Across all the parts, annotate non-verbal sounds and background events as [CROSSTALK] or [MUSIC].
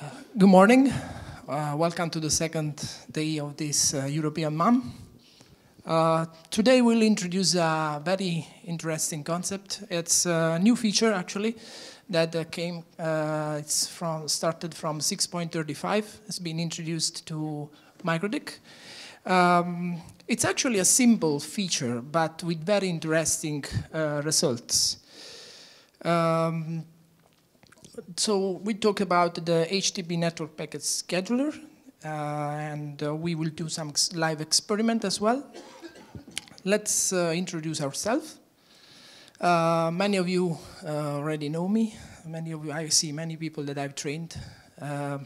Good morning. Uh, welcome to the second day of this uh, European MUM. Uh, today we'll introduce a very interesting concept. It's a new feature actually that uh, came, uh, it's from, started from 6.35, it's been introduced to MikroTik. Um, it's actually a simple feature, but with very interesting results. Um, so we talk about the HTB network packet scheduler, uh, and uh, we will do some live experiment as well. Let's uh, introduce ourselves. Uh, many of you uh, already know me. Many of you, I see many people that I've trained. Uh,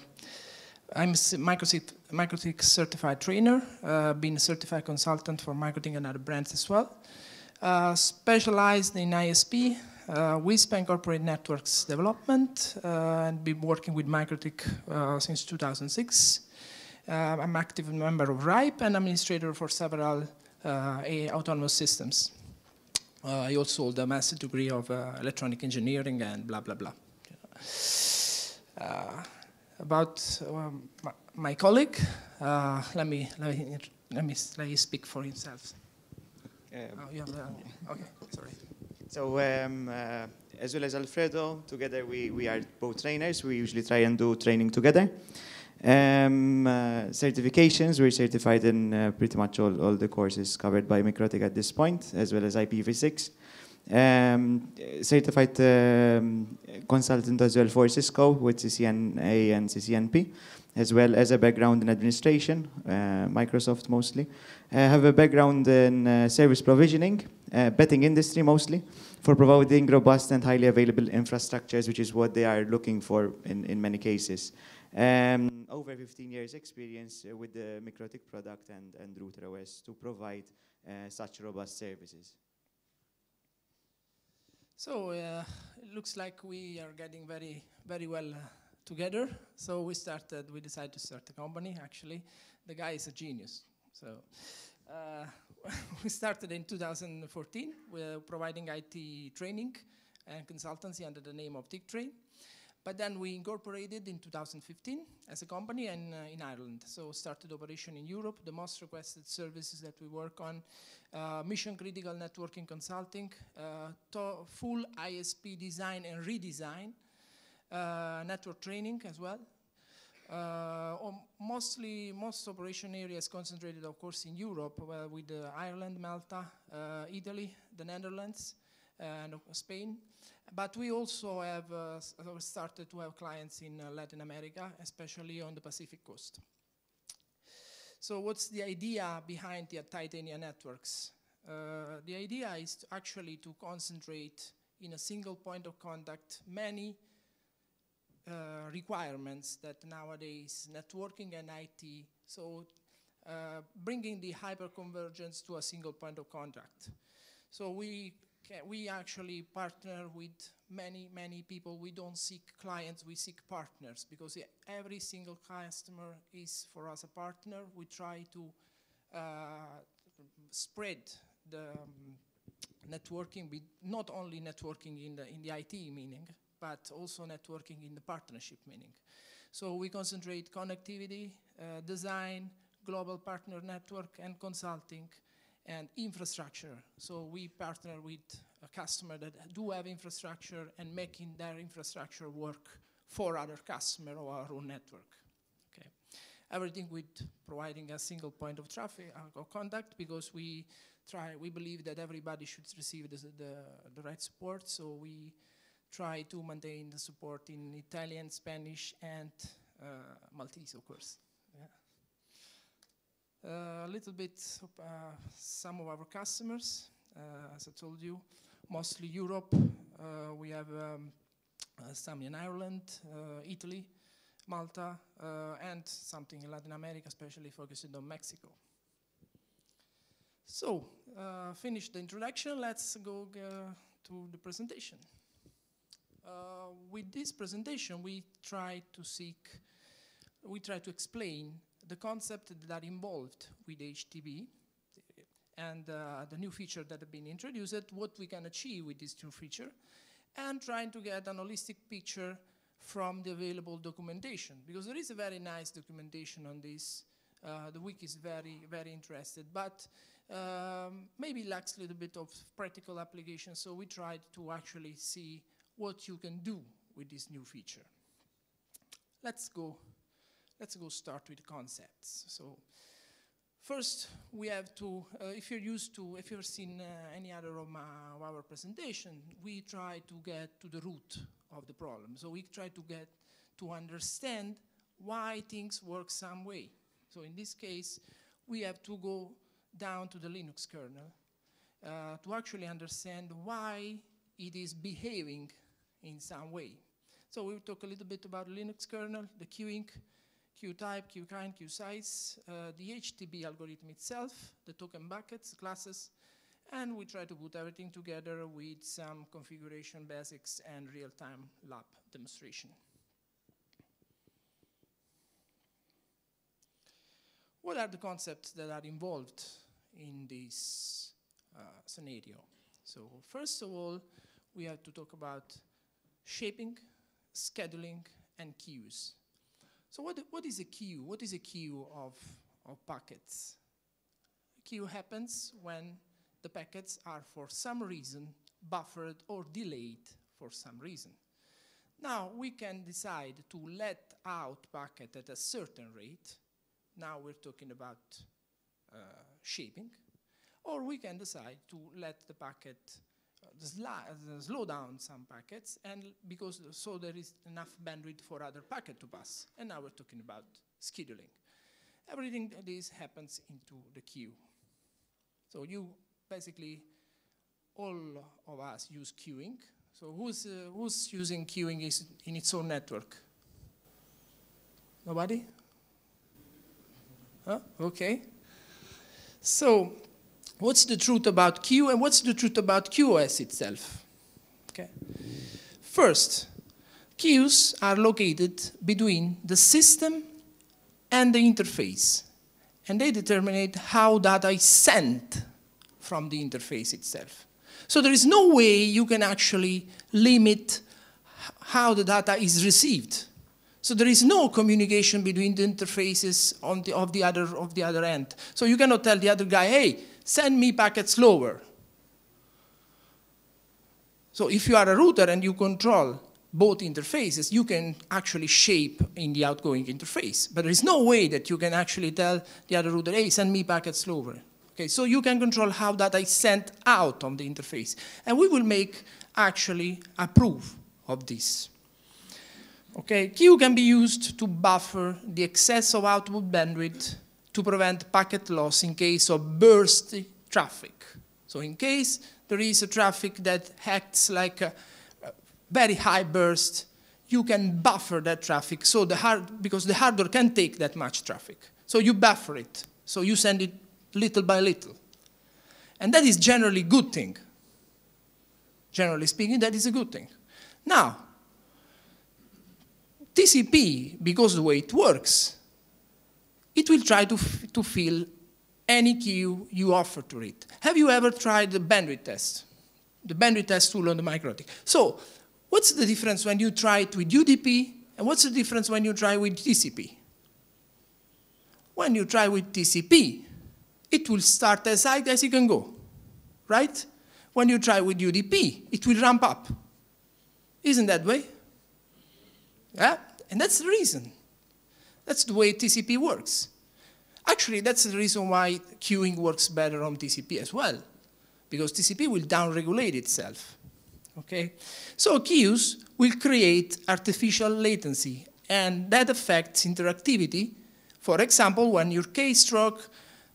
I'm a MikroTik certified trainer, been a certified consultant for MikroTik and other brands as well. specialized in ISP, uh, WISP corporate networks development uh, and been working with MikroTik uh, since 2006. Uh, I'm active member of RIPE and administrator for several uh, autonomous systems. Uh, I also hold a master's degree of electronic engineering and blah, blah, blah. about um, my colleague, let, me, let, me, let, me, let me speak for himself. oh, you have the, okay, sorry. So um, uh, as well as Alfredo, together we, we are both trainers. We usually try and do training together. Um, uh, certifications, we're certified in uh, pretty much all, all the courses covered by MikroTik at this point, as well as IPv6. Um, certified um, consultant as well for Cisco with CCNA and CCNP, as well as a background in administration, uh, Microsoft mostly. I have a background in uh, service provisioning, uh, betting industry mostly, for providing robust and highly available infrastructures, which is what they are looking for in, in many cases. Um, over 15 years experience with the MikroTik product and, and Router OS to provide uh, such robust services. So uh, it looks like we are getting very, very well uh, together. So we started, we decided to start a company, actually. The guy is a genius. So uh, [LAUGHS] we started in 2014. We're providing IT training and consultancy under the name of TikTrain. But then we incorporated in 2015 as a company and uh, in Ireland. So started operation in Europe. The most requested services that we work on, uh, mission critical networking consulting, uh, full ISP design and redesign, network training as well, uh, mostly, most operation areas concentrated, of course, in Europe, uh, with uh, Ireland, Malta, uh, Italy, the Netherlands, and Spain. But we also have uh, started to have clients in uh, Latin America, especially on the Pacific coast. So what's the idea behind the Titania networks? the idea is to actually to concentrate in a single point of contact many uh, requirements that nowadays networking and IT, so uh, bringing the hyperconvergence to a single point of contact. So we we actually partner with many, many people. We don't seek clients, we seek partners because every single customer is for us a partner. We try to uh, spread the um, networking, not only networking in the, in the IT meaning, but also networking in the partnership meaning. So we concentrate connectivity, uh, design, global partner network, and consulting, and infrastructure. So we partner with a customer that do have infrastructure and making their infrastructure work for other customer or our own network. Okay. Everything with providing a single point of traffic uh, or contact because we try, we believe that everybody should receive the, the, the right support. So we try to maintain the support in Italian, Spanish, and uh, Maltese, of course. Yeah. Uh, a little bit of uh, some of our customers, uh, as I told you, mostly Europe. Uh, we have um, some in Ireland, Italy, Malta, and something in Latin America, especially focusing on Mexico. So, uh, finish the introduction, let's go uh, to the presentation. Uh, with this presentation, we try to seek, we try to explain the concept that are involved with HTB and uh, the new feature that have been introduced, what we can achieve with this new feature, and trying to get an holistic picture from the available documentation, because there is a very nice documentation on this. Uh, the wiki is very, very interested, but um, maybe lacks a little bit of practical application, so we tried to actually see what you can do with this new feature. Let's go, let's go start with concepts. So first we have to, uh, if you're used to, if you've seen uh, any other of, my, of our presentation, we try to get to the root of the problem. So we try to get to understand why things work some way. So in this case, we have to go down to the Linux kernel uh, to actually understand why it is behaving in some way. So we'll talk a little bit about Linux kernel, the queuing, queue type, queue kind, queue size, uh, the HTB algorithm itself, the token buckets, classes, and we try to put everything together with some configuration basics and real-time lab demonstration. What are the concepts that are involved in this uh, scenario? So first of all, we have to talk about shaping, scheduling, and queues. So what, what is a queue? What is a queue of, of packets? A queue happens when the packets are for some reason buffered or delayed for some reason. Now we can decide to let out packet at a certain rate. Now we're talking about uh, shaping. Or we can decide to let the packet slow down some packets and because so there is enough bandwidth for other packet to pass. And now we're talking about scheduling. Everything this happens into the queue. So you basically all of us use queuing. So who's, uh, who's using queuing is in its own network? Nobody? Huh? Okay. So what's the truth about queue and what's the truth about QoS itself? Okay. First, queues are located between the system and the interface. And they determine how data is sent from the interface itself. So there is no way you can actually limit how the data is received. So there is no communication between the interfaces the, of, the other, of the other end. So you cannot tell the other guy, hey, send me packets slower. So if you are a router and you control both interfaces, you can actually shape in the outgoing interface. But there is no way that you can actually tell the other router, hey, send me packets slower. Okay, so you can control how that I sent out on the interface. And we will make actually a proof of this. Okay, queue can be used to buffer the excess of output bandwidth to prevent packet loss in case of burst traffic. So in case there is a traffic that acts like a, very high burst, you can buffer that traffic so the hard, because the hardware can take that much traffic. So you buffer it. So you send it little by little. And that is generally a good thing. Generally speaking, that is a good thing. Now, TCP, because the way it works, it will try to, to fill any queue you offer to it. Have you ever tried the bandwidth test? The bandwidth test tool on the MikroTik. So, what's the difference when you try it with UDP, and what's the difference when you try with TCP? When you try with TCP, it will start as high as it can go, right? When you try with UDP, it will ramp up. Isn't that way? Yeah? And that's the reason. That's the way TCP works. Actually, that's the reason why queuing works better on TCP as well, because TCP will downregulate itself. Okay? So queues will create artificial latency, and that affects interactivity. For example, when your keystroke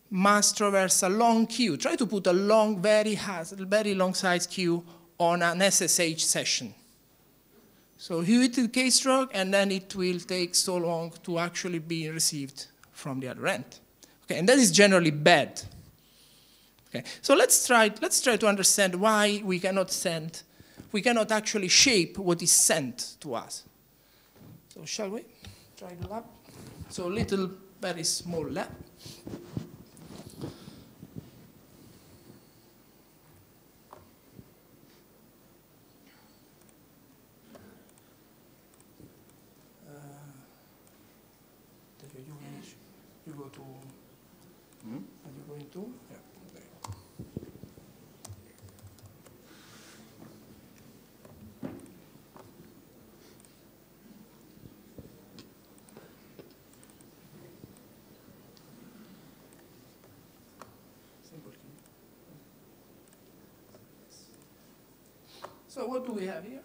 must traverse a long queue. Try to put a long, very, very long size queue on an SSH session. So you hit the keystroke, and then it will take so long to actually be received from the other end. Okay, and that is generally bad. Okay, so let's try, let's try to understand why we cannot send, we cannot actually shape what is sent to us. So shall we try the lab? So little, very small lab. Okay, you finish. You go to. Hmm? Are you going to? Yeah. There you go. Simple key. So what do we have here?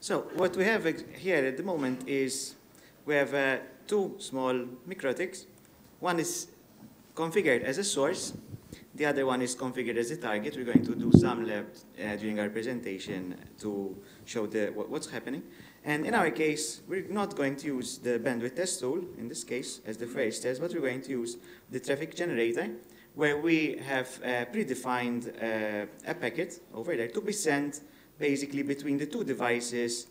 So what we have here at the moment is we have uh, two small MikroTiks. One is configured as a source. The other one is configured as a target. We're going to do some lab uh, during our presentation to show the, what, what's happening. And in our case, we're not going to use the bandwidth test tool, in this case, as the first test, but we're going to use the traffic generator, where we have uh, predefined uh, a packet over there to be sent basically between the two devices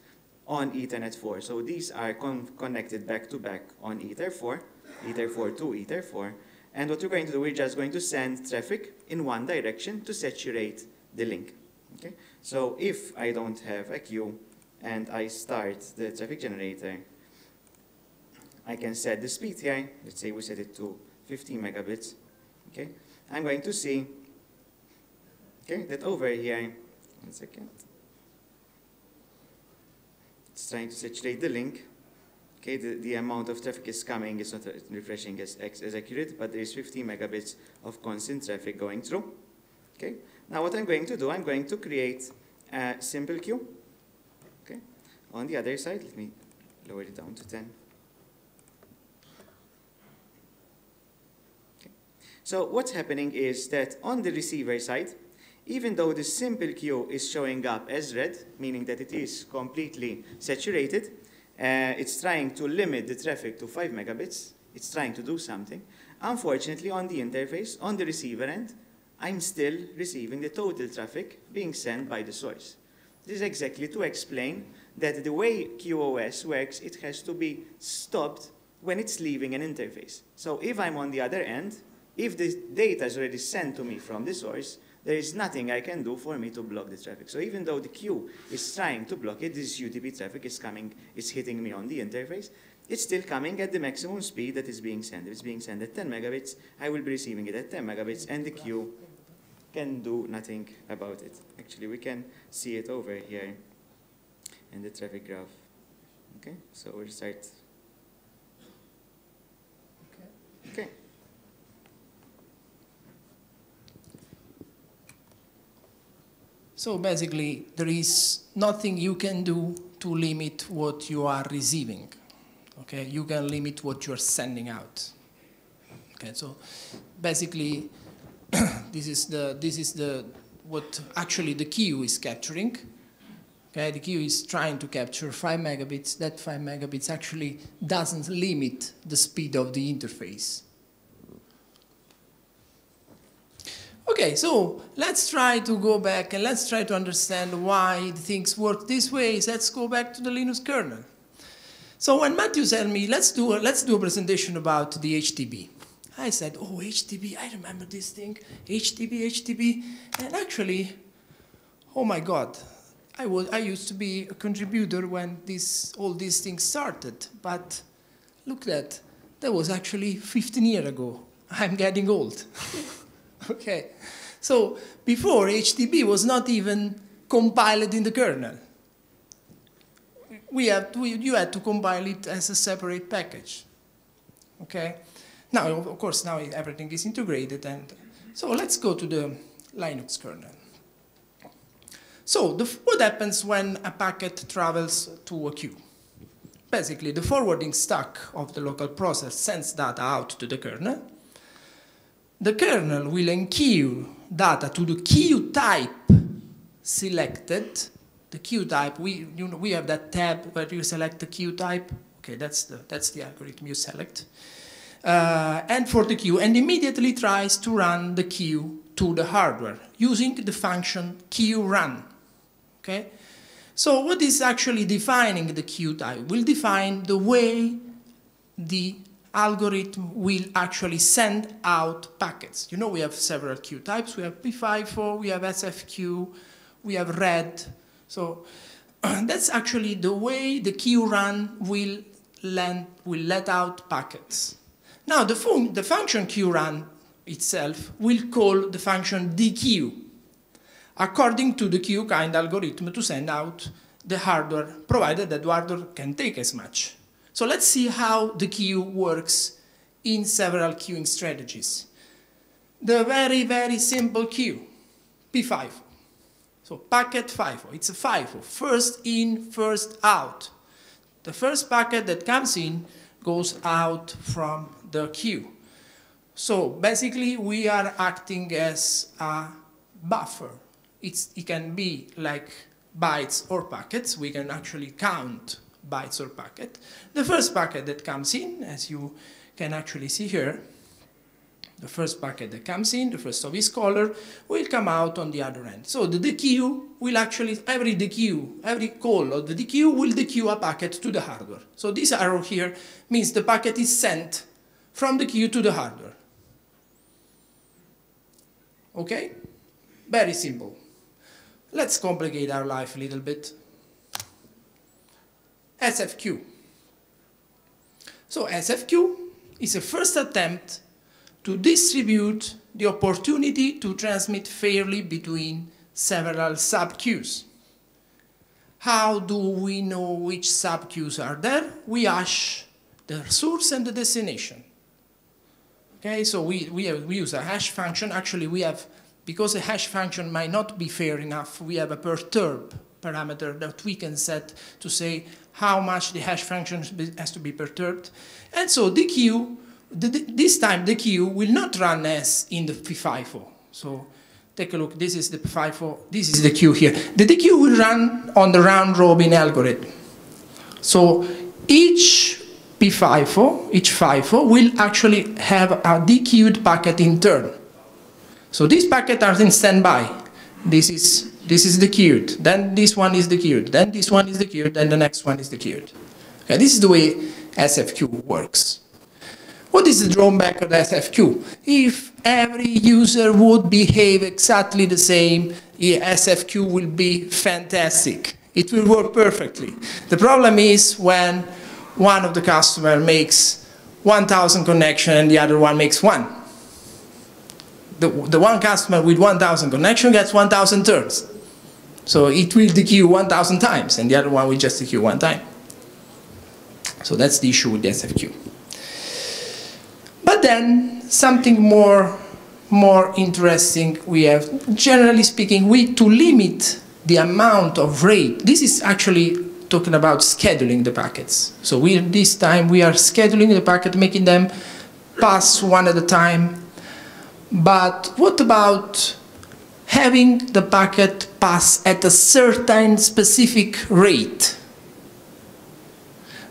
on Ethernet 4. So these are con- connected back to back on Ether 4, Ether 4 to Ether 4. And what we're going to do, we're just going to send traffic in one direction to saturate the link. Okay? So if I don't have a queue and I start the traffic generator, I can set the speed here. Let's say we set it to 15 megabits. Okay? I'm going to see okay, that over here, one second. It's trying to saturate the link. Okay, the, the amount of traffic is coming, it's not refreshing as, as accurate, but there is 50 megabits of constant traffic going through. Okay, now what I'm going to do, I'm going to create a simple queue. Okay, on the other side, let me lower it down to 10. Okay. So what's happening is that on the receiver side, even though the simple queue is showing up as red, meaning that it is completely saturated, uh, it's trying to limit the traffic to 5 megabits. It's trying to do something. Unfortunately, on the interface, on the receiver end, I'm still receiving the total traffic being sent by the source. This is exactly to explain that the way QoS works, it has to be stopped when it's leaving an interface. So if I'm on the other end, if the data is already sent to me from the source, there is nothing I can do for me to block the traffic. So even though the queue is trying to block it, this UDP traffic is coming, is hitting me on the interface, it's still coming at the maximum speed that is being sent. If it's being sent at 10 megabits, I will be receiving it at 10 megabits, and the queue can do nothing about it. Actually, we can see it over here in the traffic graph. Okay, so we'll start. Okay. So basically, there is nothing you can do to limit what you are receiving. Okay, you can limit what you are sending out. Okay, so basically, [CLEARS THROAT] this is the this is the what actually the queue is capturing. Okay, the queue is trying to capture five megabits. That five megabits actually doesn't limit the speed of the interface. Okay, so let's try to go back and let's try to understand why things work this way. Let's go back to the Linux kernel. So when Matthew said me, let's do a, let's do a presentation about the HTB. I said, oh, HTB, I remember this thing, HTB, HTB. And actually, oh my God, I, was, I used to be a contributor when this, all these things started. But look that, that was actually 15 years ago. I'm getting old. [LAUGHS] [LAUGHS] okay, so before HTB was not even compiled in the kernel. We have to, you had to compile it as a separate package. Okay, now of course now everything is integrated, and so let's go to the Linux kernel. So the, what happens when a packet travels to a queue? Basically, the forwarding stack of the local process sends data out to the kernel. The kernel will enqueue data to the queue type selected. The queue type, we, you know, we have that tab where you select the queue type. Okay, that's the, that's the algorithm you select. Uh, and for the queue, and immediately tries to run the queue to the hardware using the function queue run. Okay? So what is actually defining the queue type? Will define the way the algorithm will actually send out packets. You know we have several queue types. We have PFIFO, we have SFQ, we have RED. So [CLEARS THROAT] that's actually the way the queue run will let, will let out packets. Now the, fun the function QRun itself will call the function dequeue according to the queue kind algorithm to send out the hardware, provided that the hardware can take as much. So let's see how the queue works in several queuing strategies. The very, very simple queue, PFIFO. So packet FIFO, it's a FIFO, first in, first out. The first packet that comes in goes out from the queue. So basically we are acting as a buffer. It's, it can be like bytes or packets. We can actually count bytes or packet. The first packet that comes in, as you can actually see here, the first packet that comes in, the first of its color, will come out on the other end. So the dequeue will actually, every dequeue, every call of the dequeue will dequeue a packet to the hardware. So this arrow here means the packet is sent from the queue to the hardware. Okay? Very simple. Let's complicate our life a little bit. SFQ. So SFQ is a first attempt to distribute the opportunity to transmit fairly between several sub-queues. How do we know which sub-queues are there? We hash the source and the destination. Okay, so we, we, have, we use a hash function. Actually, we have, because a hash function might not be fair enough, we have a perturb parameter that we can set to say how much the hash function has to be perturbed. And so dequeue, the, this time the queue will not run as in the FIFO. So take a look, this is the FIFO, this is the queue here. The dequeue will run on the round robin algorithm. So each FIFO, each FIFO, will actually have a dequeued packet in turn. So these packets are in standby. This is this is the queued, then this one is the queued, then this one is the queued, then the next one is the queued. Okay, this is the way SFQ works. What is the drawback of the SFQ? If every user would behave exactly the same, SFQ will be fantastic. It will work perfectly. The problem is when one of the customer makes 1,000 connection and the other one makes one. The, the one customer with 1,000 connection gets 1,000 turns. So it will dequeue 1,000 times, and the other one will just dequeue one time. So that's the issue with the SFQ. But then something more, more interesting we have, generally speaking, we to limit the amount of rate. This is actually talking about scheduling the packets. So we this time we are scheduling the packet, making them pass one at a time. But what about having the packet pass at a certain specific rate.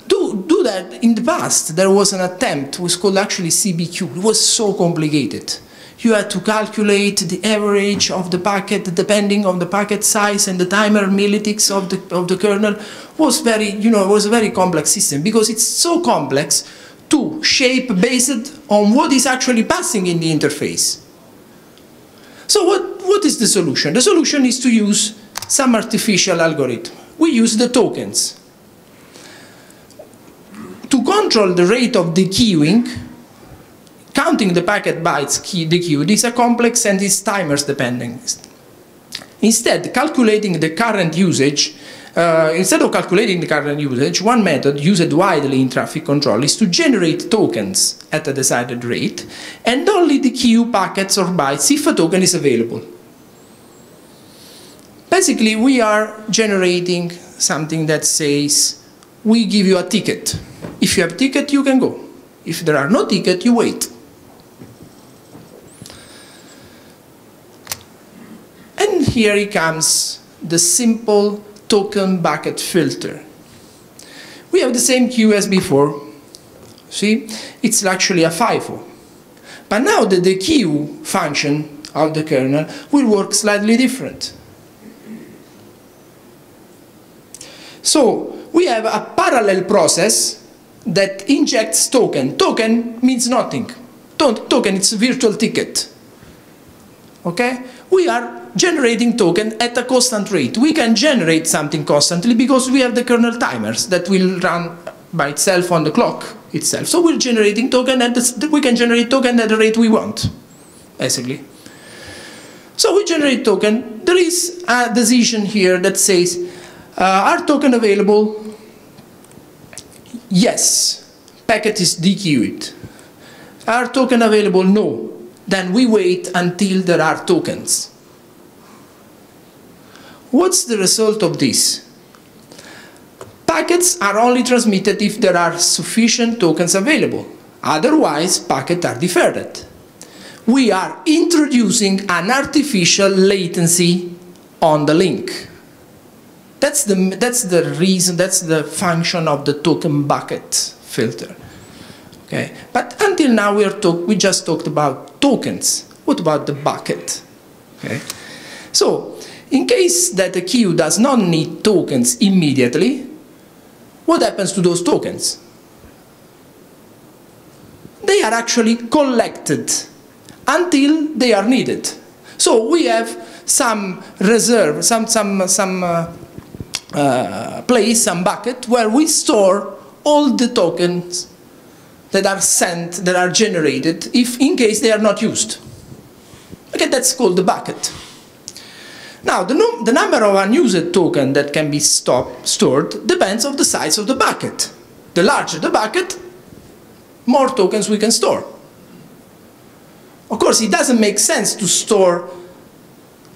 Do, do that in the past. There was an attempt, it was called actually CBQ. It was so complicated. You had to calculate the average of the packet depending on the packet size and the timer milliticks of the, of the kernel. Was very, you know, was a very complex system because it's so complex to shape based on what is actually passing in the interface. So what, what is the solution? The solution is to use some artificial algorithm. We use the tokens. To control the rate of dequeuing, counting the packet bytes key dequeued is a complex and is timers dependent. Instead, calculating the current usage uh, instead of calculating the current usage, one method used widely in traffic control is to generate tokens at a decided rate and only dequeue packets or bytes if a token is available. Basically, we are generating something that says, we give you a ticket. If you have a ticket, you can go. If there are no ticket, you wait. And here it comes the simple token bucket filter. We have the same queue as before. See, it's actually a FIFO. But now the, the queue function of the kernel will work slightly different. So we have a parallel process that injects token. Token means nothing. Don't Token, it's virtual ticket. Okay? We are generating token at a constant rate. We can generate something constantly because we have the kernel timers that will run by itself on the clock itself. So we're generating token the, we can generate token at the rate we want, basically. So we generate token. There is a decision here that says, uh, are token available? Yes. Packet is dequeued. Are token available? No. Then we wait until there are tokens. What's the result of this? Packets are only transmitted if there are sufficient tokens available. Otherwise, packets are deferred. We are introducing an artificial latency on the link. That's the, that's the reason, that's the function of the token bucket filter. Okay? But until now, we, are talk, we just talked about tokens. What about the bucket? Okay? So, in case that the queue does not need tokens immediately, what happens to those tokens? They are actually collected until they are needed. So we have some reserve, some, some, some uh, uh, place, some bucket, where we store all the tokens that are sent, that are generated, if in case they are not used. Okay, that's called the bucket. Now, the, num the number of unused token that can be stored depends on the size of the bucket. The larger the bucket, more tokens we can store. Of course, it doesn't make sense to store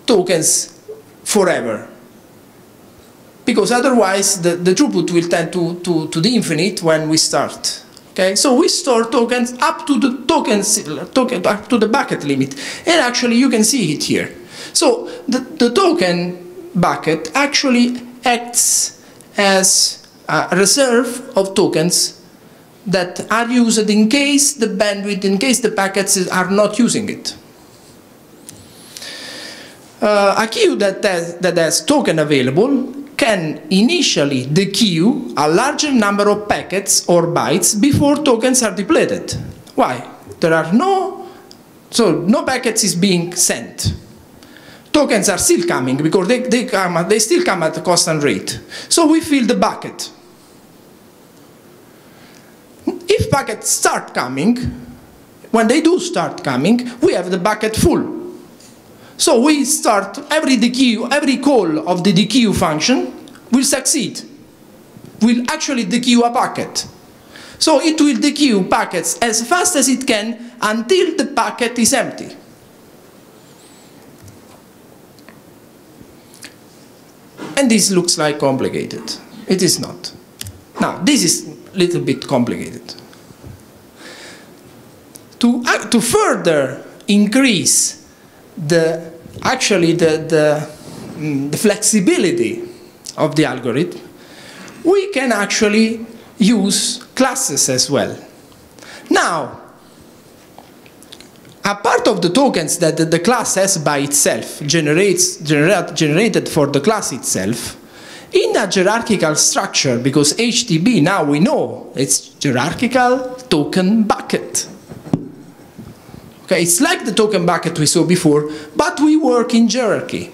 tokens forever because otherwise the, the throughput will tend to, to, to the infinite when we start. Okay, so we store tokens up to the tokens, token, up to the bucket limit. And actually you can see it here. So the, the token bucket actually acts as a reserve of tokens that are used in case the bandwidth, in case the packets are not using it. Uh, a queue that has, that has token available can initially dequeue a larger number of packets or bytes before tokens are depleted. Why? There are no, so no packets is being sent. Tokens are still coming because they, they, come, they still come at a constant rate. So we fill the bucket. If packets start coming, when they do start coming, we have the bucket full. So we start every dequeue, every call of the dequeue function will succeed. Will actually dequeue a packet. So it will dequeue packets as fast as it can until the packet is empty. And this looks like complicated. It is not. Now, this is a little bit complicated. To, uh, to further increase the actually the, the, mm, the flexibility of the algorithm, we can actually use classes as well. Now, a part of the tokens that the, class has by itself generates generate, generated for the class itself in a hierarchical structure because HTB now we know it's hierarchical token bucket. Okay, it's like the token bucket we saw before, but we work in hierarchy.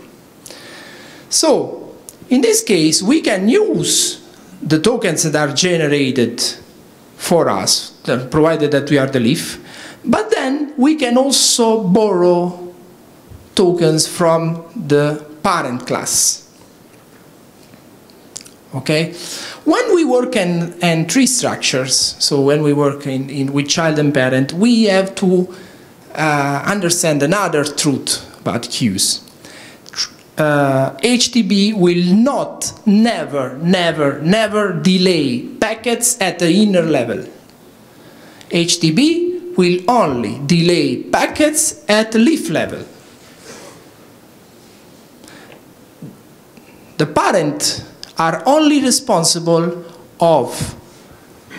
So, in this case, we can use the tokens that are generated for us, provided that we are the leaf, but then we can also borrow tokens from the parent class. Okay? When we work in, in tree structures, so when we work in, in, with child and parent, we have to uh, understand another truth about queues. Uh, HTB will not, never, never, never delay packets at the inner level. HTB will only delay packets at leaf level. The parent are only responsible of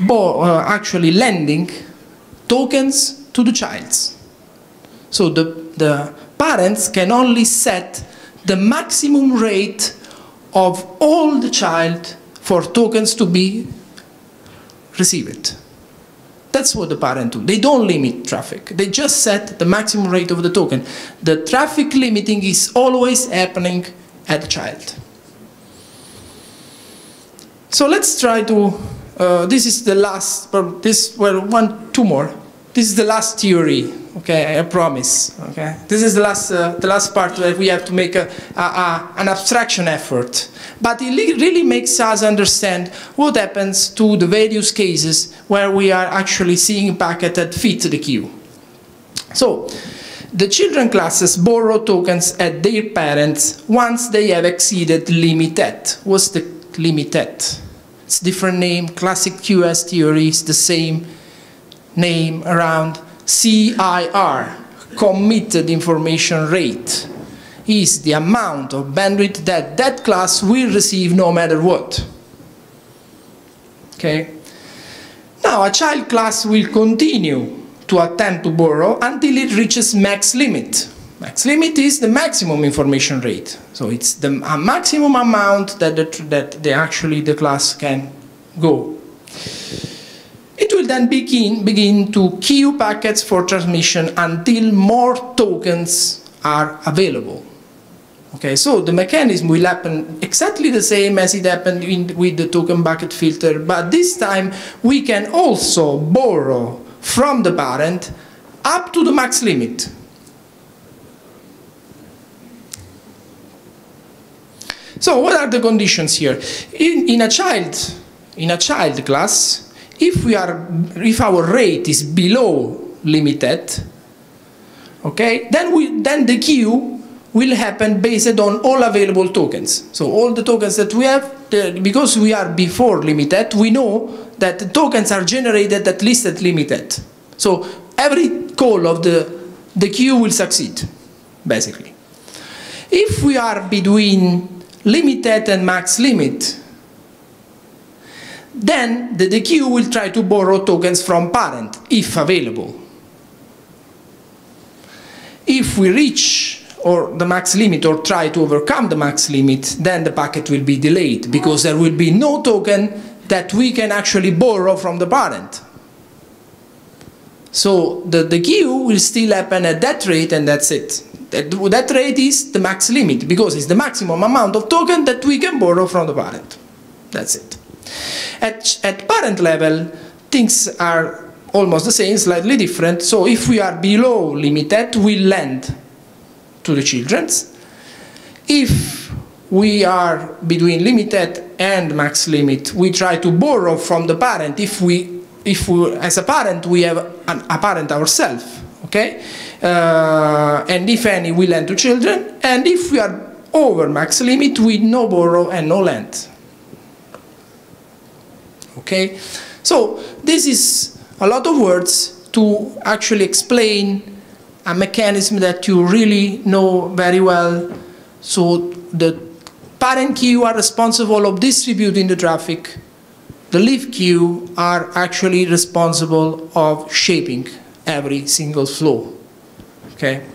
uh, actually lending tokens to the childs. So the, the parents can only set the maximum rate of all the child for tokens to be received. That's what the parent do. They don't limit traffic. They just set the maximum rate of the token. The traffic limiting is always happening at the child. So let's try to uh, this is the last, this, well, one, two more. This is the last theory, okay, I promise, okay? This is the last, uh, the last part where we have to make a, a, a, an abstraction effort. But it really makes us understand what happens to the various cases where we are actually seeing packets that fit the queue. So, the children classes borrow tokens at their parents once they have exceeded limit-at. What's the limit-at? It's different name, classic QoS theory is the same name around CIR, committed information rate, is the amount of bandwidth that that class will receive no matter what. Okay? Now, a child class will continue to attempt to borrow until it reaches max limit. Max limit is the maximum information rate. So it's the maximum amount that, the, that the actually the class can go. It will then begin, begin to queue packets for transmission until more tokens are available. Okay, so the mechanism will happen exactly the same as it happened in, with the token bucket filter, but this time we can also borrow from the parent up to the max limit. So what are the conditions here? In, in, a child, in a child class, if we are, if our rate is below limit-at, okay, then we, then the queue will happen based on all available tokens. So all the tokens that we have, because we are before limit-at, we know that the tokens are generated at least at limit-at. So every call of the, the queue will succeed, basically. If we are between limit-at and max limit, then the, queue will try to borrow tokens from parent, if available. If we reach or the max limit or try to overcome the max limit, then the packet will be delayed because there will be no token that we can actually borrow from the parent. So the, the queue will still happen at that rate and that's it. That, that rate is the max limit because it's the maximum amount of token that we can borrow from the parent. That's it. At, at parent level, things are almost the same, slightly different. So if we are below limit-at, we lend to the children's. If we are between limit-at and max limit, we try to borrow from the parent if we, if we as a parent, we have an, a parent ourselves, okay? Uh, and if any, we lend to children. And if we are over max limit, we no borrow and no lend. Okay? So this is a lot of words to actually explain a mechanism that you really know very well. So the parent queue are responsible of distributing the traffic. The leaf queue are actually responsible of shaping every single flow. Okay?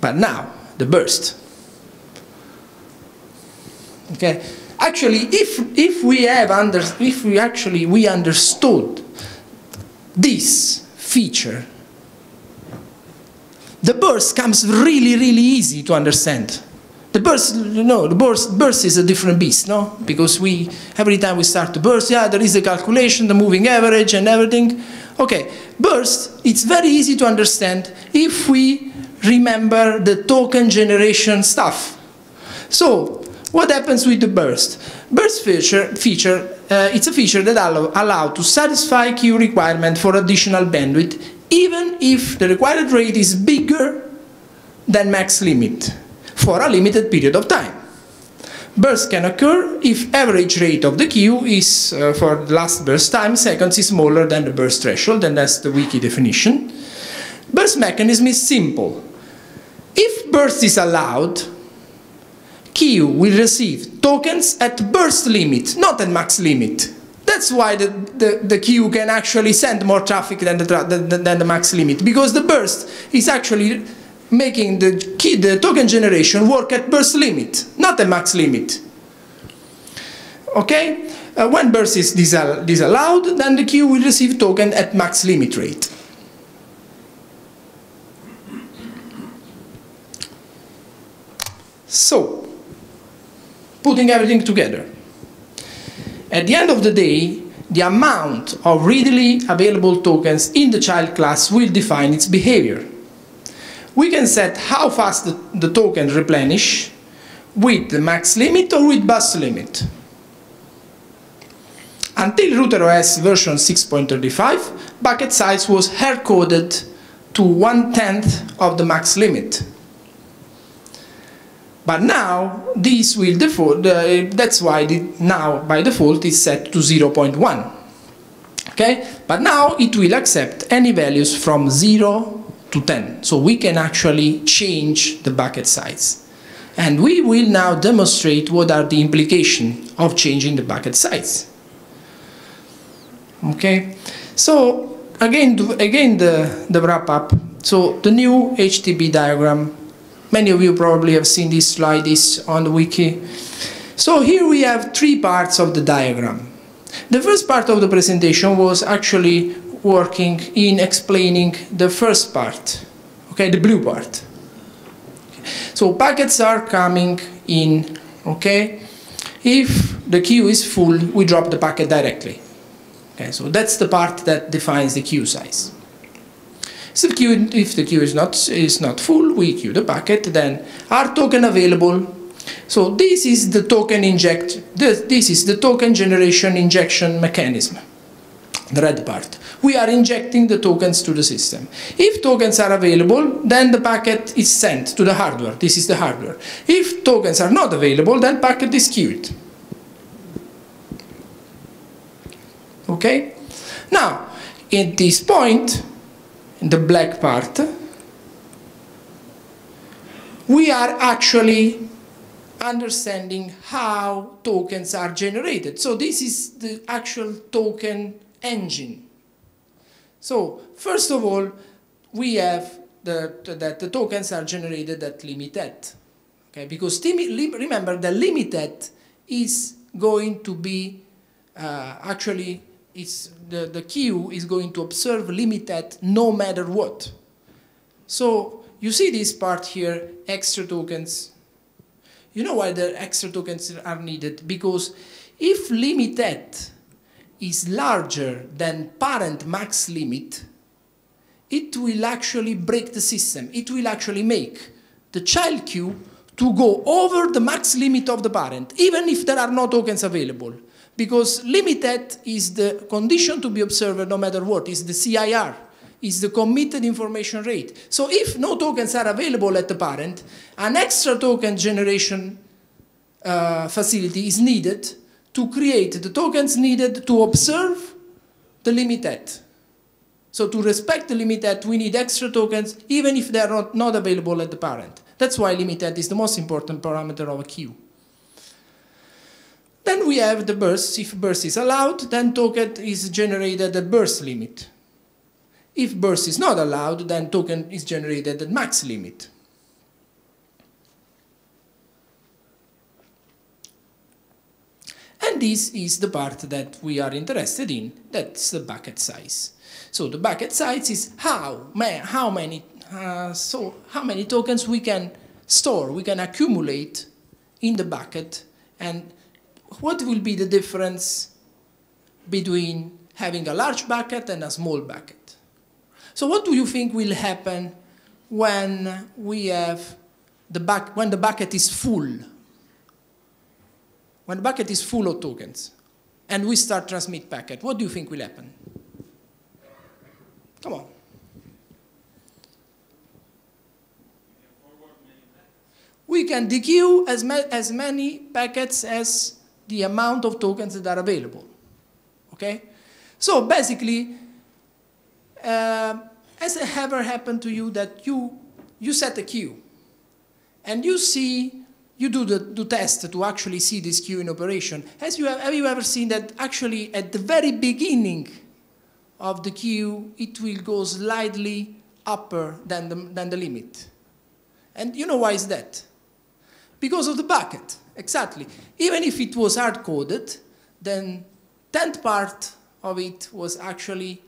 But now, the burst. Okay? Actually, if, if we have under, if we actually we understood this feature. The burst comes really, really easy to understand. The burst, know, the burst, burst is a different beast, no? Because we, every time we start to burst, yeah, there is a calculation, the moving average and everything. Okay, burst, it's very easy to understand if we remember the token generation stuff. So, what happens with the burst? Burst feature, feature uh, it's a feature that allow, allow to satisfy queue requirement for additional bandwidth even if the required rate is bigger than max limit for a limited period of time. Burst can occur if average rate of the queue is, uh, for the last burst time, seconds is smaller than the burst threshold, and that's the wiki definition. Burst mechanism is simple. If burst is allowed, queue will receive tokens at burst limit, not at max limit. That's why the, the, the queue can actually send more traffic than the, than, than the max limit, because the burst is actually making the, key, the token generation work at burst limit, not at max limit. Okay? Uh, when burst is disall disallowed, then the queue will receive token at max limit rate. So, putting everything together. at the end of the day, the amount of readily available tokens in the child class will define its behavior. We can set how fast the, the token replenish with the max limit or with burst limit. Until RouterOS version 6.35, bucket size was hard-coded to one-tenth of the max limit. But now, this will default, uh, that's why the, now, by default, is set to 0.1. Okay? But now it will accept any values from 0 to 10. So we can actually change the bucket size. And we will now demonstrate what are the implications of changing the bucket size. Okay? So again, again the, the wrap up. So the new HTB diagram Many of you probably have seen this slide is on the wiki. So here we have three parts of the diagram. The first part of the presentation was actually working in explaining the first part, okay, the blue part. So packets are coming in, okay? If the queue is full, we drop the packet directly. Okay, so that's the part that defines the queue size. So the queue, if the queue is not, is not full, we queue the packet, then are token available. So this is the token inject, this, this is the token generation injection mechanism, the red part. We are injecting the tokens to the system. If tokens are available, then the packet is sent to the hardware. This is the hardware. If tokens are not available, then packet is queued. Okay? Now, at this point, the black part, we are actually understanding how tokens are generated. So this is the actual token engine. So first of all, we have the, that the tokens are generated at limit-at. Okay, because remember the limit-at is going to be uh, actually it's the, the is going to observe limit-at no matter what. So you see this part here, extra tokens. You know why the extra tokens are needed? Because if limit-at is larger than parent max limit, it will actually break the system. It will actually make the child queue to go over the max limit of the parent, even if there are no tokens available because limit-at is the condition to be observed no matter what, is the CIR, is the committed information rate. So if no tokens are available at the parent, an extra token generation uh, facility is needed to create the tokens needed to observe the limit-at. So to respect the limit-at, we need extra tokens even if they are not, not available at the parent. That's why limit-at is the most important parameter of a queue. Then we have the bursts. If burst is allowed, then token is generated at burst limit. If burst is not allowed, then token is generated at max limit. And this is the part that we are interested in, that's the bucket size. So the bucket size is how, how many, uh, so how many tokens we can store, we can accumulate in the bucket and what will be the difference between having a large bucket and a small bucket? So what do you think will happen when we have the when the bucket is full? When the bucket is full of tokens and we start transmit packet, what do you think will happen? Come on. We can dequeue as, ma as many packets as the amount of tokens that are available. Okay? So basically, uh, has it ever happened to you that you, you set a queue and you see, you do the, the test to actually see this queue in operation. Has you, have you ever seen that actually at the very beginning of the queue, it will go slightly upper than the, than the limit? And you know why is that? Because of the bucket, exactly even if it was hard-coded, then tenth part of it was actually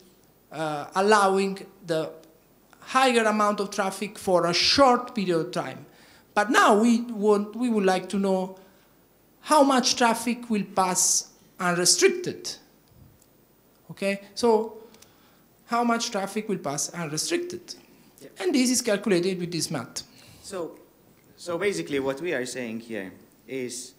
uh, allowing the higher amount of traffic for a short period of time. But now we, want, we would like to know how much traffic will pass unrestricted. Okay, so how much traffic will pass unrestricted? And this is calculated with this math. So, so basically what we are saying here is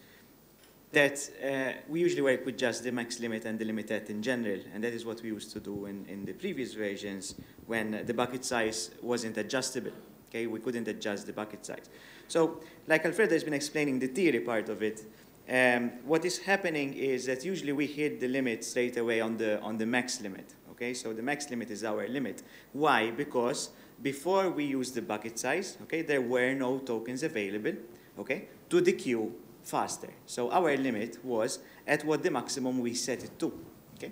that uh, we usually work with just the max limit and the limit-at in general, and that is what we used to do in, in the previous versions when the bucket size wasn't adjustable. Okay, we couldn't adjust the bucket size. So, like Alfredo has been explaining the theory part of it, um, what is happening is that usually we hit the limit straight away on the, on the max limit. Okay, so the max limit is our limit. Why? Because before we use the bucket size, okay, there were no tokens available, okay, to the queue faster. So our limit was at what the maximum we set it to, okay.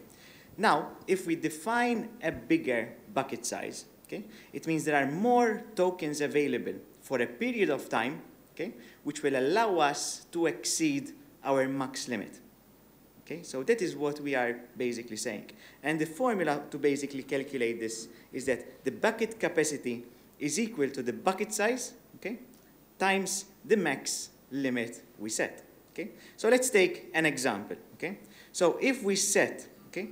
Now, if we define a bigger bucket size, okay, it means there are more tokens available for a period of time, okay, which will allow us to exceed our max limit. Okay, so that is what we are basically saying. And the formula to basically calculate this is that the bucket capacity is equal to the bucket size, okay, times the max limit we set. Okay? So let's take an example. Okay? So if we set, okay,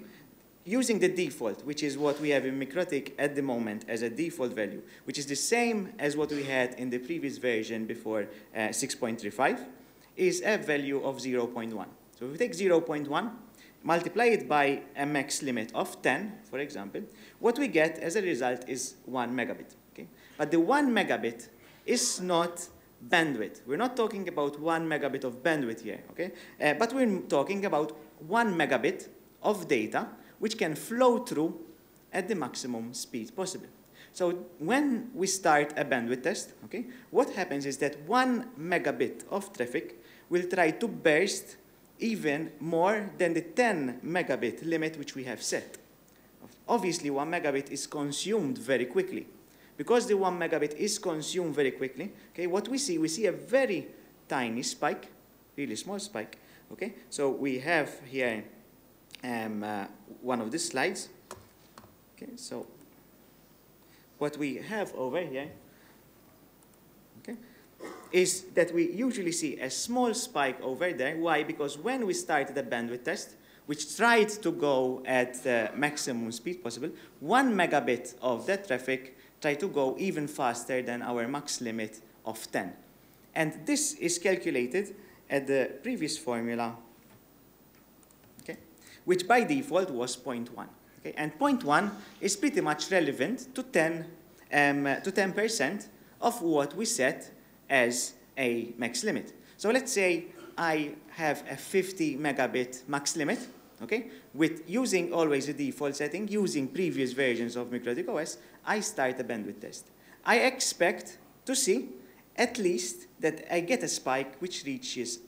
using the default, which is what we have in MikroTik at the moment as a default value, which is the same as what we had in the previous version before uh, 6.35, is a value of 0.1. So if we take 0.1, multiply it by a max limit of 10, for example, what we get as a result is 1 megabit. Okay? But the 1 megabit is not bandwidth. We're not talking about 1 megabit of bandwidth here, okay? Uh, but we're talking about 1 megabit of data which can flow through at the maximum speed possible. So when we start a bandwidth test, okay, what happens is that 1 megabit of traffic will try to burst even more than the 10 megabit limit which we have set. Obviously, 1 megabit is consumed very quickly. Because the 1 megabit is consumed very quickly, okay, what we see, we see a very tiny spike, really small spike. Okay, so we have here um, uh, one of the slides. Okay, so what we have over here is that we usually see a small spike over there. Why? Because when we started the bandwidth test, which tried to go at the maximum speed possible, one megabit of that traffic tried to go even faster than our max limit of 10. And this is calculated at the previous formula, okay, which by default was 0.1. Okay? And 0.1 is pretty much relevant to 10 um, to 10% of what we set as a max limit. So let's say I have a 50 megabit max limit, okay? With using always the default setting, using previous versions of MikroTik OS, I start a bandwidth test. I expect to see at least that I get a spike which reaches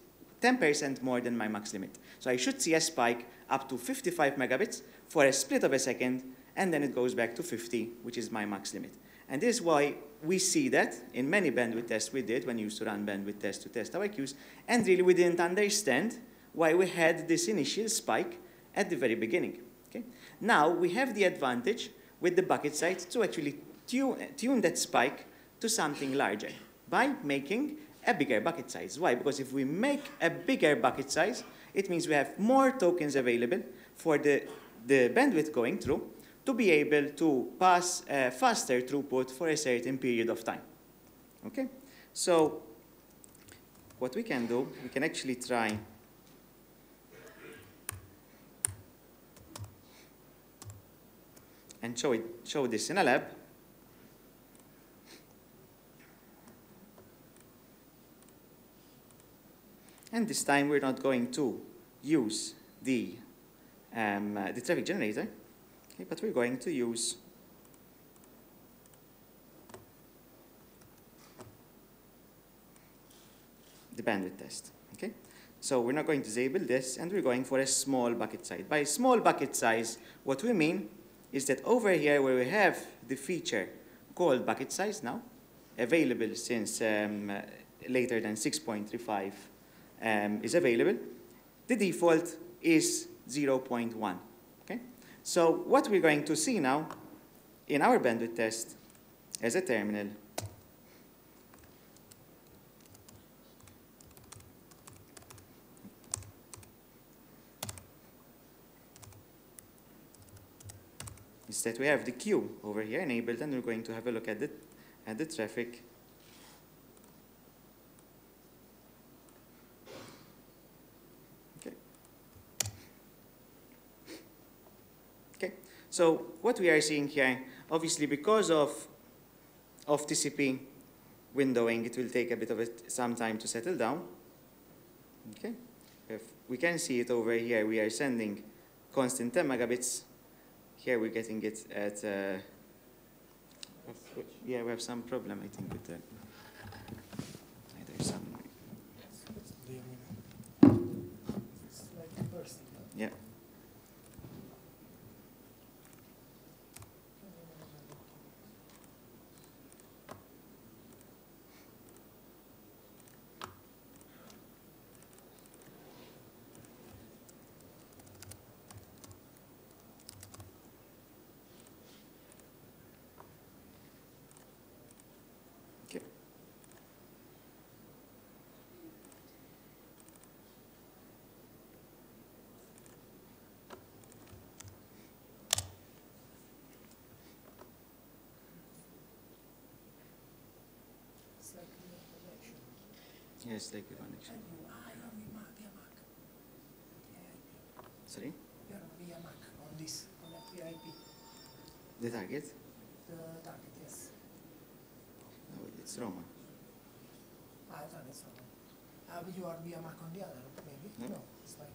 10% more than my max limit. So I should see a spike up to 55 megabits for a split of a second, and then it goes back to 50, which is my max limit. And this is why we see that in many bandwidth tests we did when we used to run bandwidth tests to test our queues, and really we didn't understand why we had this initial spike at the very beginning. Okay? Now we have the advantage with the bucket size to actually tune, tune that spike to something larger by making a bigger bucket size. Why? Because if we make a bigger bucket size, it means we have more tokens available for the, the bandwidth going through, to be able to pass a faster throughput for a certain period of time. Okay? So what we can do, we can actually try and show, it, show this in a lab. And this time we're not going to use the, um, uh, the traffic generator, Okay, but we're going to use the bandwidth test. Okay, so we're not going to disable this, and we're going for a small bucket size. By small bucket size, what we mean is that over here where we have the feature called bucket size now, available since um, later than 6.35 um, is available, the default is 0.1. So what we're going to see now in our bandwidth test as a terminal. Is that we have the queue over here enabled and we're going to have a look at the, at the traffic. So what we are seeing here, obviously because of, of TCP windowing, it will take a bit of a, some time to settle down. Okay, if we can see it over here, we are sending constant 10 megabits. Here we're getting it at, uh, yeah, we have some problem, I think, with the, there's some, yeah. Okay. It's like a connection. Yes, like the connection. Yeah, Sorry? on this, on FPIP. The target? The target, yes. No, it's Roma. Ah, I thought it's. Ah, but you are via Mac on the other, maybe? No. No, it's like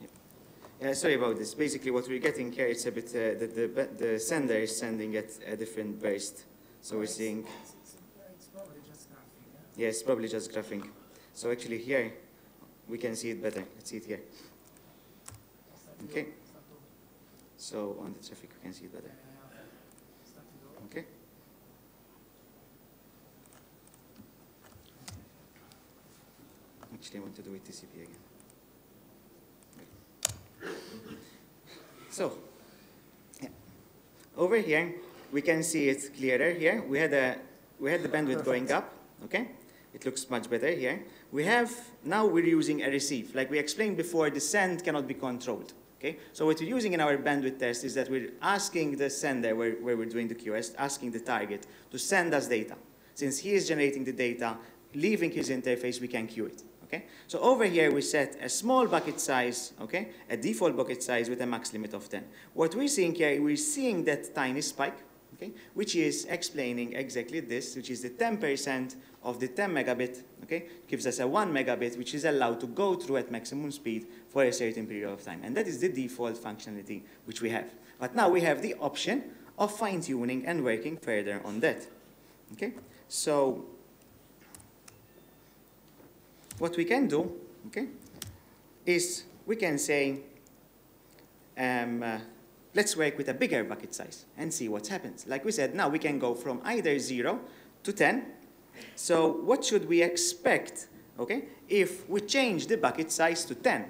me. Uh, sorry about this. Basically, what we're getting here is a bit, uh, the, the, the sender is sending at a different burst. So we're It's- seeing, It's, it's, it's probably just graphic, yeah? yes, probably just graphing. So actually here, we can see it better. Let's see it here. Okay. the- it's not the- So on the traffic, we can see it better. yeah, yeah. It's not the- Okay? Actually, I want to do it TCP again. So, yeah. over here, we can see it clearer here. We had, a, we had the bandwidth going up, okay? It looks much better here. We have, now we're using a receive. Like we explained before, the send cannot be controlled, okay? So what we're using in our bandwidth test is that we're asking the sender, where, where we're doing the QoS, asking the target to send us data. Since he is generating the data, leaving his interface, we can queue it. Okay? So over here we set a small bucket size, okay, a default bucket size with a max limit of 10. What we're seeing here, we're seeing that tiny spike, okay, which is explaining exactly this, which is the 10% of the 10 megabit, okay, gives us a 1 megabit, which is allowed to go through at maximum speed for a certain period of time. And that is the default functionality which we have. But now we have the option of fine-tuning and working further on that. Okay? So what we can do, okay, is we can say, um, uh, let's work with a bigger bucket size and see what happens. Like we said, now we can go from either 0 to 10. So what should we expect, okay, if we change the bucket size to 10?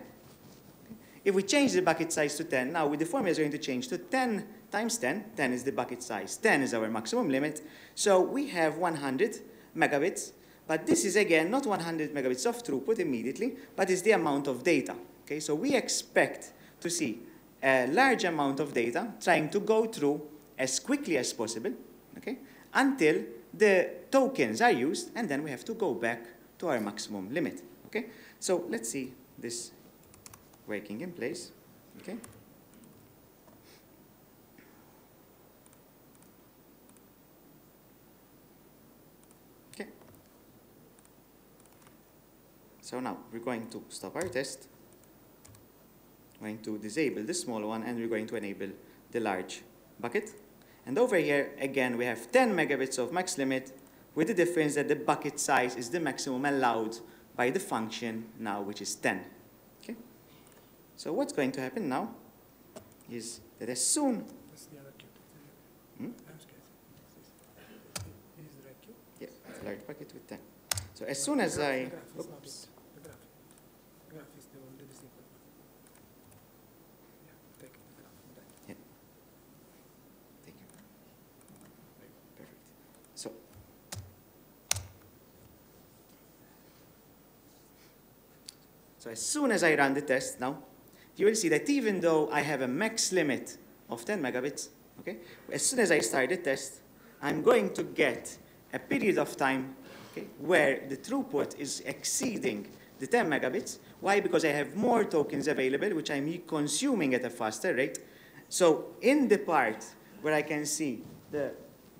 If we change the bucket size to 10, now with the formula is going to change to 10 times 10. 10 is the bucket size. 10 is our maximum limit. So we have 100 megabits. But this is again not 100 megabits of throughput immediately, but it's the amount of data. Okay, so we expect to see a large amount of data trying to go through as quickly as possible, okay, until the tokens are used, and then we have to go back to our maximum limit. Okay, so let's see this working in place. Okay. Okay. So now we're going to stop our test. We're going to disable the small one and we're going to enable the large bucket. And over here, again, we have 10 megabits of max limit with the difference that the bucket size is the maximum allowed by the function now, which is 10. Okay? So what's going to happen now is that as soon, That's the other queue. Hmm? I'm scared. This is the red queue. yeah, large bucket with 10. So as soon as I, The graph is not oops, it. The graph. The graph is the one that is equal. Yeah, take the graph from that. Thank you. Perfect. So. So as soon as I run the test now, you will see that even though I have a max limit of 10 megabits, Okay? As soon as I start the test, I'm going to get a period of time okay, where the throughput is exceeding the 10 megabits. Why? Because I have more tokens available, which I'm consuming at a faster rate. So in the part where I can see the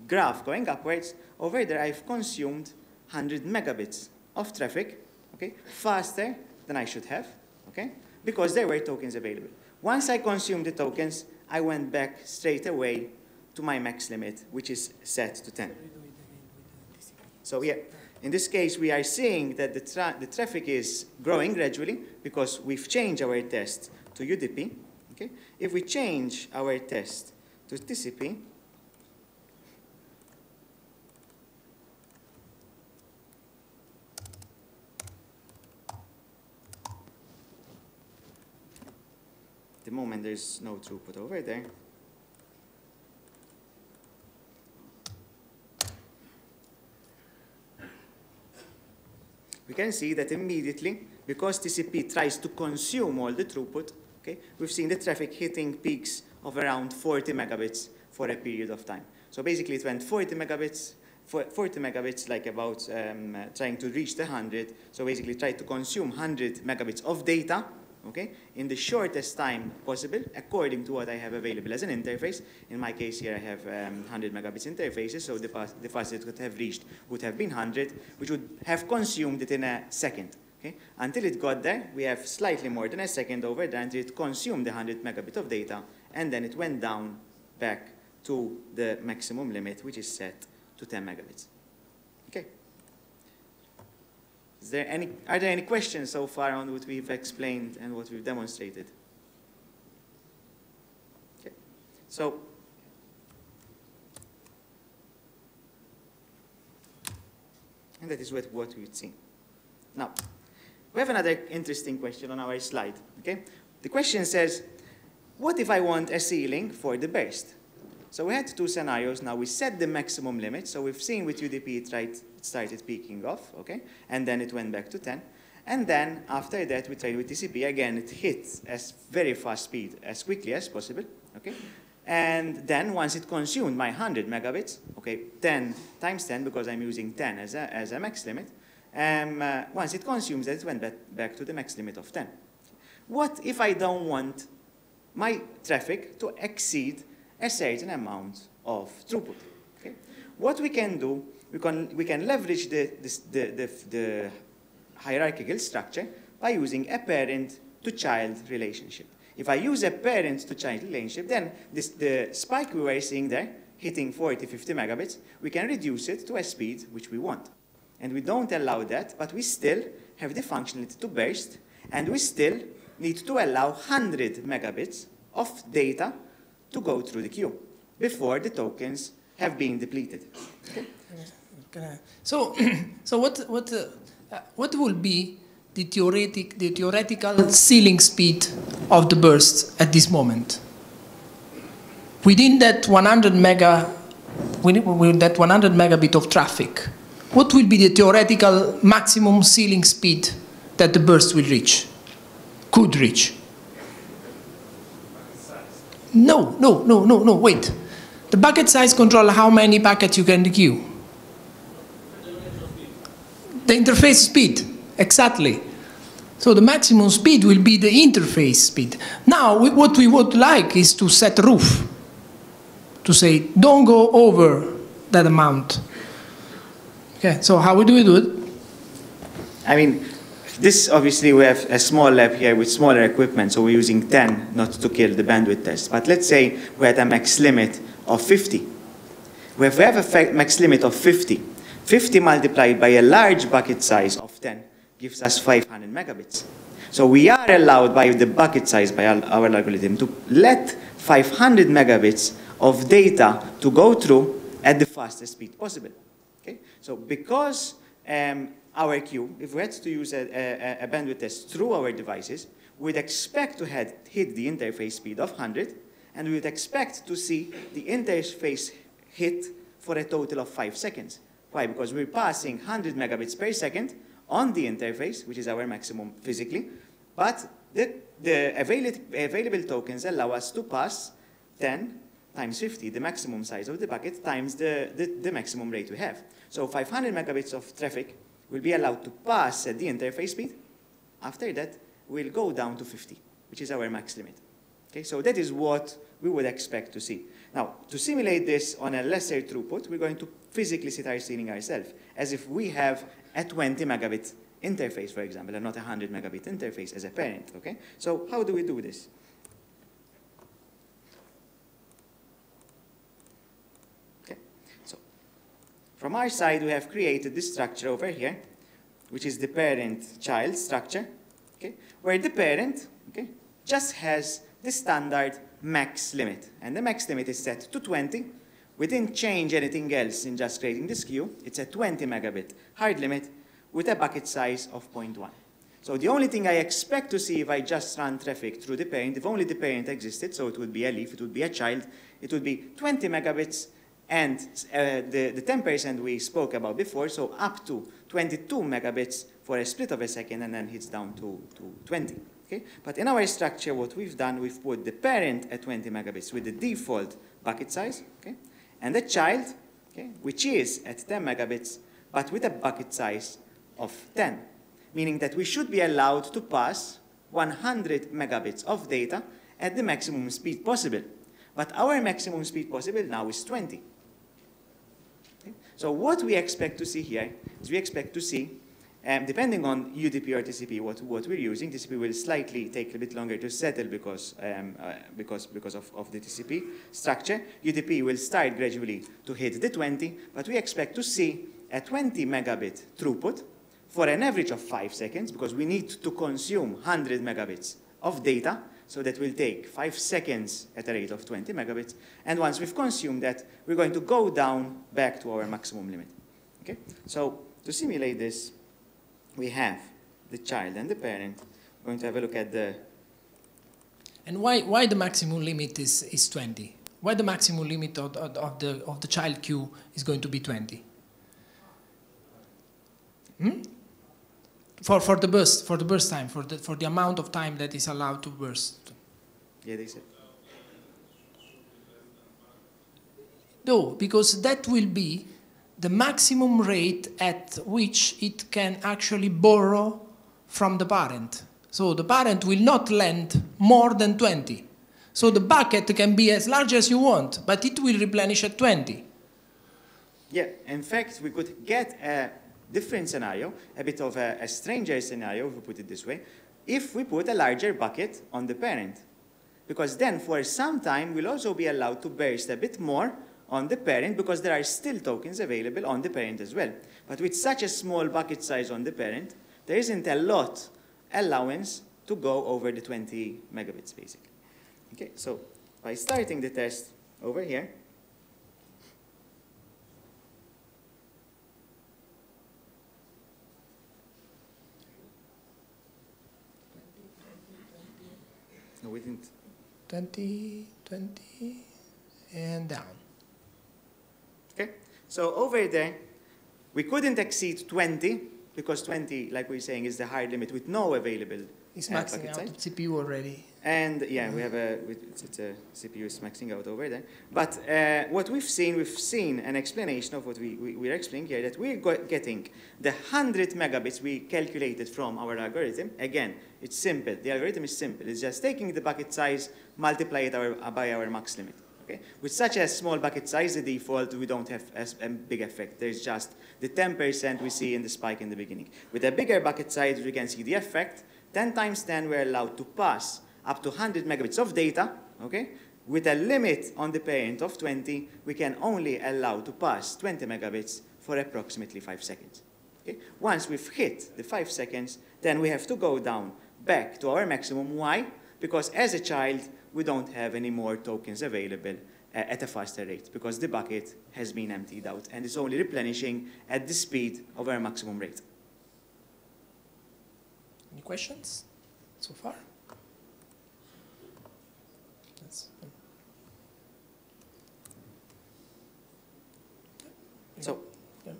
graph going upwards, over there I've consumed 100 megabits of traffic, okay, faster than I should have, okay, because there were tokens available. Once I consumed the tokens, I went back straight away to my max limit, which is set to 10. So yeah, in this case, we are seeing that the, tra the traffic is growing gradually because we've changed our test to UDP. Okay? If we change our test to TCP, the moment there's no throughput over there, we can see that immediately, because TCP tries to consume all the throughput, okay, we've seen the traffic hitting peaks of around 40 megabits for a period of time. So basically it went 40 megabits, 40 megabits like about um, trying to reach the 100. So basically try to consume 100 megabits of data okay, in the shortest time possible according to what I have available as an interface. In my case here I have um, 100 megabits interfaces, so the, fast, the fastest it could have reached would have been 100, which would have consumed it in a second. Okay? Until it got there, we have slightly more than a second over there until it consumed the 100 megabit of data, and then it went down back to the maximum limit, which is set to 10 megabits. Is there any, are there any questions so far on what we've explained and what we've demonstrated? Okay. So, and that is what, what we've seen. Now, we have another interesting question on our slide. Okay? The question says, what if I want a ceiling for the burst? So we had two scenarios. Now we set the maximum limit. So we've seen with UDP it, right, started peaking off, okay? And then it went back to 10. And then after that we tried with TCP. Again, it hit as very fast speed as quickly as possible, okay? And then once it consumed my 100 megabits, okay, 10 times 10 because I'm using 10 as a, as a max limit, um, uh, once it consumes that, it went back, back to the max limit of 10. What if I don't want my traffic to exceed a certain amount of throughput. Okay? What we can do, we can, we can leverage the, this, the, the, the hierarchical structure by using a parent-to-child relationship. If I use a parent-to-child relationship, then this, the spike we were seeing there, hitting 40, 50 megabits, we can reduce it to a speed which we want. And we don't allow that, but we still have the functionality to burst, and we still need to allow 100 megabits of data to go through the queue before the tokens have been depleted. Okay. So, [CLEARS THROAT] so what, what, uh, what will be the, theoretic, the theoretical ceiling speed of the burst at this moment? Within that 100 mega, within that 100 megabit of traffic, what will be the theoretical maximum ceiling speed that the burst will reach, could reach? No, no, no, no, no, wait. The bucket size control how many packets you can queue. The interface speed, exactly. So the maximum speed will be the interface speed. Now, we, what we would like is to set a roof. To say, don't go over that amount. Okay, so how do we do it? I mean, this obviously we have a small lab here with smaller equipment, so we're using 10 not to kill the bandwidth test. But let's say we had a max limit of 50. If we have a max limit of 50, 50 multiplied by a large bucket size of 10 gives us 500 megabits. So we are allowed by the bucket size, by our algorithm, to let 500 megabits of data to go through at the fastest speed possible. Okay? So because um, our queue, if we had to use a, a, a bandwidth test through our devices, we'd expect to had, hit the interface speed of 100, and we would expect to see the interface hit for a total of 5 seconds. Why? Because we're passing 100 megabits per second on the interface, which is our maximum physically, but the, the available, tokens allow us to pass 10 times 50, the maximum size of the bucket, times the, the, the maximum rate we have. So 500 megabits of traffic will be allowed to pass at the interface speed. After that, we'll go down to 50, which is our max limit. Okay, so that is what we would expect to see. Now, to simulate this on a lesser throughput, we're going to physically sit our ceiling ourselves, as if we have a 20 megabit interface, for example, and not a 100 megabit interface as a parent, okay? So how do we do this? Okay, so from our side, we have created this structure over here, which is the parent-child structure, okay, where the parent, okay, just has the standard max limit, and the max limit is set to 20. We didn't change anything else in just creating this queue. It's a 20 megabit hard limit with a bucket size of 0.1. So the only thing I expect to see if I just run traffic through the parent, if only the parent existed, so it would be a leaf, it would be a child, it would be 20 megabits and uh, the 10% we spoke about before, so up to 22 megabits for a split of a second and then hits down to, to 20. Okay? But in our structure, what we've done, we've put the parent at 20 megabits with the default bucket size, okay? and the child, okay, which is at 10 megabits, but with a bucket size of 10, meaning that we should be allowed to pass 100 megabits of data at the maximum speed possible. But our maximum speed possible now is 20. Okay? So what we expect to see here is we expect to see um, depending on UDP or TCP, what, what we're using, TCP will slightly take a bit longer to settle because, um, uh, because, because of, of the TCP structure. UDP will start gradually to hit the 20, but we expect to see a 20 megabit throughput for an average of five seconds because we need to consume 100 megabits of data. So that will take five seconds at a rate of 20 megabits. And once we've consumed that, we're going to go down back to our maximum limit. Okay? So to simulate this, we have the child and the parent. We're going to have a look at the... And why, why the maximum limit is, is 20? Why the maximum limit of, of, of the, of the child queue is going to be 20? Hmm? For, for the burst, for the burst time, for the, for the amount of time that is allowed to burst. Yeah, they said. No, because that will be the maximum rate at which it can actually borrow from the parent. So the parent will not lend more than 20. So the bucket can be as large as you want, but it will replenish at 20. Yeah, in fact, we could get a different scenario, a bit of a, a stranger scenario, if we put it this way, if we put a larger bucket on the parent. Because then, for some time, we'll also be allowed to burst a bit more on the parent because there are still tokens available on the parent as well. But with such a small bucket size on the parent, there isn't a lot allowance to go over the 20 megabits basically. Okay, so by starting the test over here, no, we didn't. 20, 20, and down. So over there, we couldn't exceed 20 because 20, like we are saying, is the hard limit with no available It's uh, maxing out the CPU already. And yeah, we have a, it's, it's a CPU is maxing out over there. But uh, what we've seen, we've seen an explanation of what we, we, we're explaining here, that we're getting the 100 megabits we calculated from our algorithm. Again, it's simple. The algorithm is simple. It's just taking the bucket size, multiply it our, by our max limit. Okay? With such a small bucket size, the default, we don't have as a big effect. There's just the 10% we see in the spike in the beginning. With a bigger bucket size, we can see the effect. 10 times 10, we're allowed to pass up to 100 megabits of data, okay? With a limit on the parent of 20, we can only allow to pass 20 megabits for approximately 5 seconds. Okay? Once we've hit the 5 seconds, then we have to go down back to our maximum. Why? Because as a child, we don't have any more tokens available uh, at a faster rate because the bucket has been emptied out and is only replenishing at the speed of our maximum rate. Any questions so far? So, Yeah.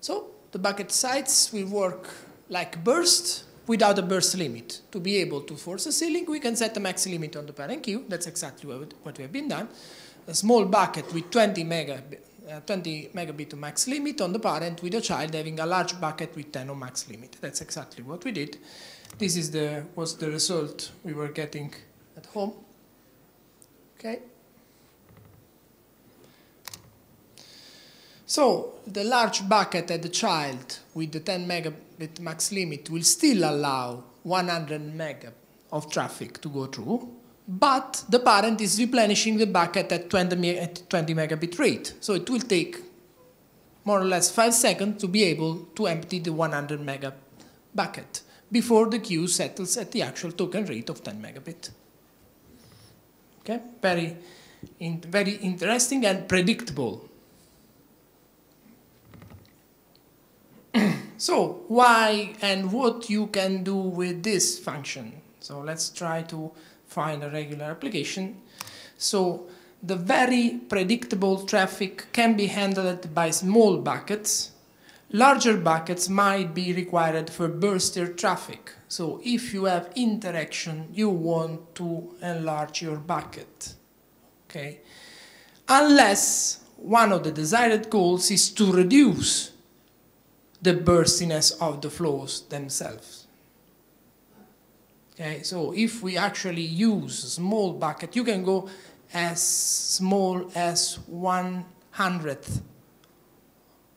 So the bucket size will work like burst without a burst limit. To be able to force a ceiling, we can set a max limit on the parent queue. That's exactly what, we have been done. A small bucket with 20 mega, uh, 20 megabit max limit on the parent with a child having a large bucket with 10 on max limit. That's exactly what we did. This is the, was the result we were getting at home. Okay. So the large bucket at the child with the 10 megabit max limit will still allow 100 mega of traffic to go through, but the parent is replenishing the bucket at 20, at 20 megabit rate. So it will take more or less five seconds to be able to empty the 100 mega bucket before the queue settles at the actual token rate of 10 megabit. Okay, very, in, very interesting and predictable So why and what you can do with this function. So let's try to find a regular application. So the very predictable traffic can be handled by small buckets. Larger buckets might be required for burster traffic. So if you have interaction, you want to enlarge your bucket. Okay? Unless one of the desired goals is to reduce the burstiness of the flows themselves. Okay, so if we actually use small bucket, you can go as small as one hundredth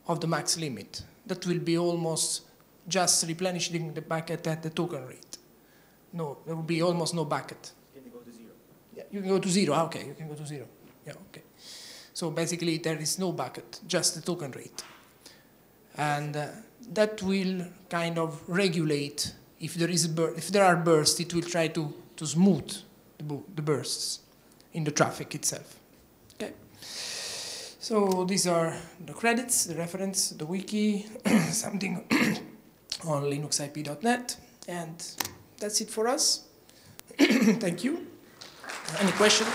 of the max limit. That will be almost just replenishing the bucket at the token rate. No, there will be almost no bucket. You Can go to zero? Yeah, you can go to zero. Ah, okay, you can go to zero. Yeah, okay. So basically, there is no bucket, just the token rate and uh, that will kind of regulate if there is if there are bursts it will try to to smooth the, the bursts in the traffic itself. Okay. So these are the credits the reference the wiki [COUGHS] something [COUGHS] on linuxip.net and that's it for us. [COUGHS] Thank you. Any questions